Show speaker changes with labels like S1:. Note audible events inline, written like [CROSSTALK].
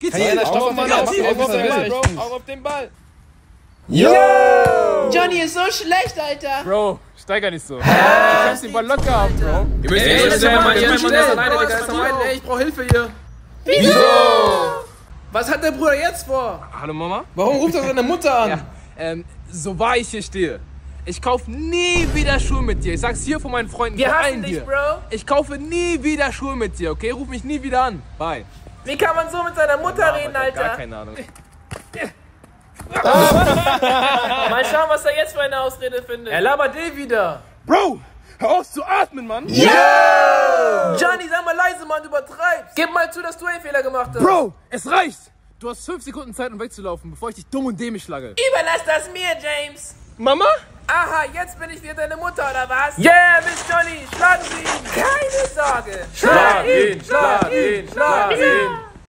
S1: Geht's
S2: Hey,
S1: weiter?
S2: stopp,
S1: Auf
S2: auf,
S1: Ball,
S2: auf,
S1: auf
S2: auf
S1: den Ball. Bro. Auch auf den Ball.
S3: Johnny ist so schlecht, Alter.
S1: Bro, steiger nicht so. Du kannst den Ball locker haben, Bro.
S2: Ihr müsst
S4: Ey, ist
S2: Mann. Ihr müsst
S4: ist
S2: schnell.
S4: Mann,
S2: Alleine, Digga,
S4: ist.
S2: Ende. Ey, ich brauch Hilfe hier.
S3: Wieso?
S2: Was hat der Bruder jetzt vor?
S1: Hallo Mama.
S2: Warum ruft er seine Mutter an?
S1: Ja, ähm, so wahr ich hier stehe. Ich kaufe nie wieder Schuhe mit dir. Ich sag's hier von meinen Freunden,
S4: Wir
S1: vor
S4: hassen
S1: allen
S4: dich,
S1: hier.
S4: Bro.
S1: Ich kaufe nie wieder Schuhe mit dir, okay? Ruf mich nie wieder an. Bye.
S4: Wie kann man so mit seiner Mutter reden,
S1: Gar
S4: Alter?
S1: keine Ahnung. [LAUGHS]
S4: Mal schauen, was er jetzt für eine Ausrede findet.
S2: Er labert eh wieder.
S1: Bro, hör auf zu atmen, Mann.
S4: Johnny, sag mal leise, Mann, du übertreibst. Gib mal zu, dass du einen Fehler gemacht hast.
S1: Bro, es reicht. Du hast fünf Sekunden Zeit, um wegzulaufen, bevor ich dich dumm und dämlich schlage.
S4: Überlass das mir, James.
S1: Mama?
S4: Aha, jetzt bin ich wieder deine Mutter, oder was? Yeah, Miss Johnny, schlagen Sie ihn. Keine Sorge. Schlag ihn, schlag ihn, schlag ihn.